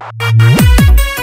Música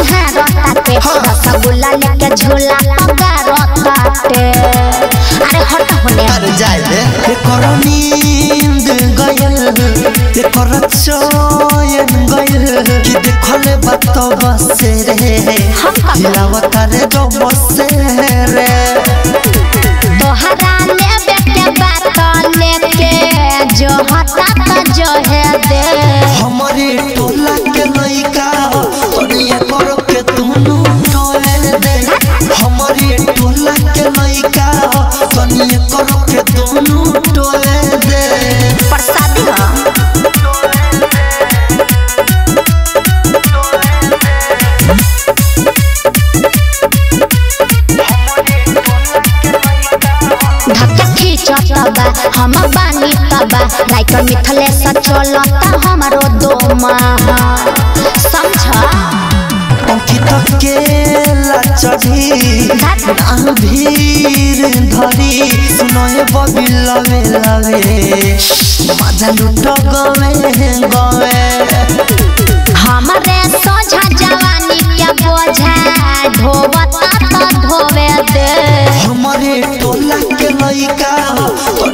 अच्छा। इहाँ रताते रसगुल्ला लेके झोला पगा रताते। अरे हट होने। अर जाए दे। एकर नींद गयल एकर चयन गयल कि देखले बात बसे रे। हम का रे जो बसे रे। तोहरा लेबे के बात लेके जो हता तो जो है दे। हम बानी तबा लाइक मिथले से चलता हमरो दो माह समझ? अंकित के चढ़ी ना भीड़ धरी सुनोए बबी लवे लवे मज़ा लुट गवे। गवे हमरे सोझा जवानी